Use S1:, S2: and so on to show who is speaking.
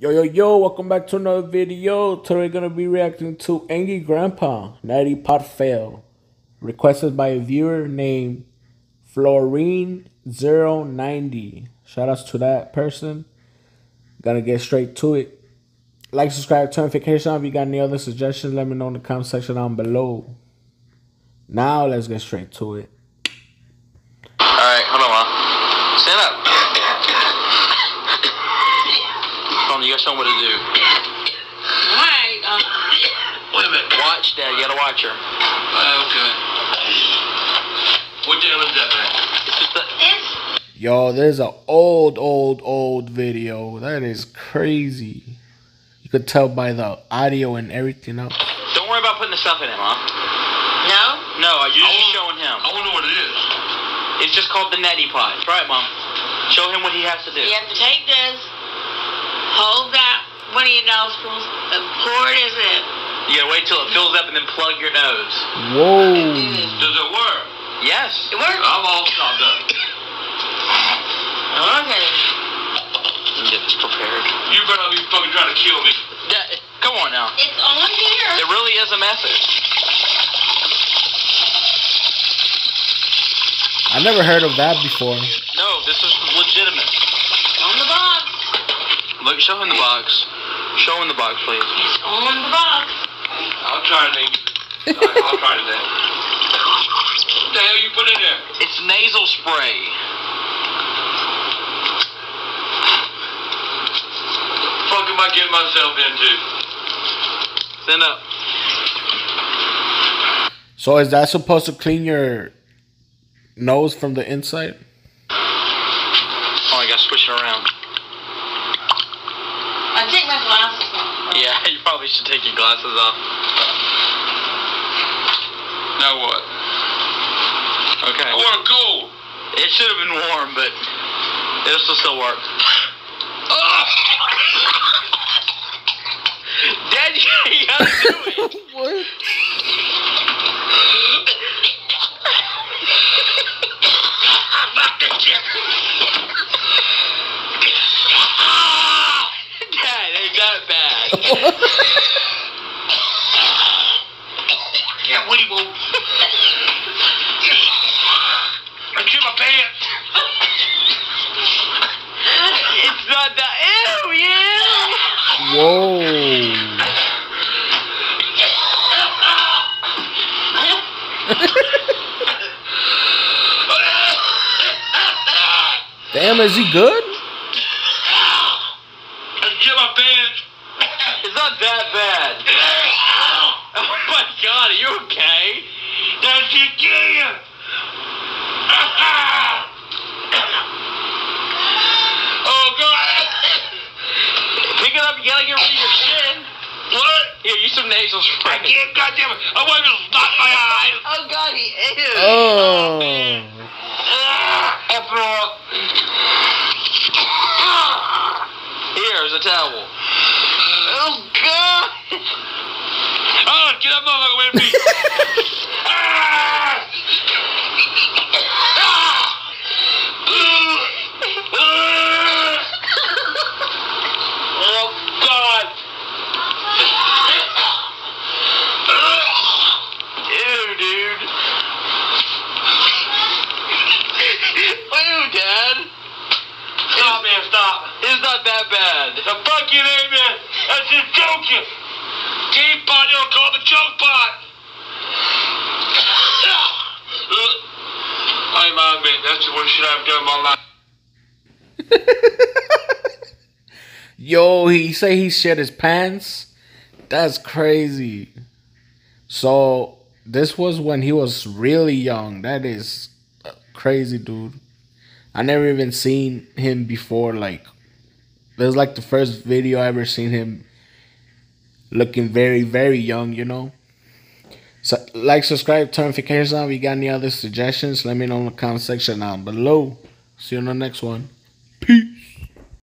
S1: Yo, yo, yo, welcome back to another video. Today we're gonna be reacting to Angry Grandpa, Neti Pot Fail. Requested by a viewer named Florine090. Shout outs to that person. Gonna get straight to it. Like, subscribe, turn notification on. If you got any other suggestions, let me know in the comment section down below. Now let's get straight to it.
S2: Alright, hold on, Mom. Stand up. Hold on, you gotta show them what to do.
S3: Alright, um,
S4: Wait a minute.
S2: Watch, Dad. You gotta watch her.
S4: Uh, okay. What the hell is that, man?
S2: It's just the,
S3: this,
S1: Yo, there's an old, old, old video. That is crazy. You could tell by the audio and everything else.
S2: don't worry about putting the stuff in it, Mom.
S3: no?
S2: No, you're just
S4: wanna-
S2: showing him.
S4: I wonder what it is.
S2: It's just called the neti pot. Right, Mom. Show him what he has to do.
S3: You have to take this, hold that one of your nostrils, and pour it as it.
S2: You gotta wait till it fills up and then plug your nose.
S1: Whoa.
S4: Does it work?
S2: Yes.
S3: It works?
S4: I'm all stopped up.
S3: Okay.
S2: Let get this prepared.
S4: You better not be fucking trying to kill me.
S2: Dad, come on now.
S3: It's on here.
S2: It really is a method.
S1: I never heard of that before.
S2: No, this is legitimate.
S3: on the box.
S2: Look, show him the box. Show him the box, please.
S3: It's on the box.
S4: I'll try it, Nate. I'll I'll try it then. What the hell you put in there?
S2: It's nasal spray.
S4: fuck am I getting myself into?
S2: Stand up.
S1: So is that supposed to clean your nose from the inside?
S2: Oh, I gotta switch it around.
S3: I take my glasses off.
S2: Yeah, you probably should take your glasses off.
S4: Now what?
S2: Okay.
S4: I want to go.
S2: It should have been warm, but it'll still still work. Dad, you gotta do it.
S1: What?
S2: Dad, ain't that bad.
S4: Yeah, what do you move? I get my pants.
S2: It's not that. Ew, yeah.
S1: Whoa. Damn, is he good?
S4: I get my pants.
S2: It's not that bad. Oh my god, are you okay?
S4: That's it, yeah. oh, God.
S2: Pick it up, you gotta get your chin.
S4: What?
S2: Here, use some nasal spray.
S4: I can't, goddamn it. I want to stop my eyes.
S2: Oh god, he is.
S1: Oh.
S4: Ah, After ah. all.
S2: Here's a towel. Oh god.
S4: Oh, get that motherfucker away from me. Ah!
S2: Oh god. Ew, dude. Ew, Dad.
S4: Stop, man, stop.
S2: It's not that bad.
S4: The fuck you ain't, man. Stop. It's not that bad. A fucking Amen. That's just joking. Deep pot, you don't call the joke pot. Me. That's the worst shit I've done in my life.
S1: Yo, he say he shed his pants. That's crazy. So this was when he was really young. That is crazy, dude. I never even seen him before. Like, this was like the first video I ever seen him looking very, very young. You know. So like, subscribe, turn notifications on. If you got any other suggestions, let me know in the comment section down below. See you on the next one. Peace.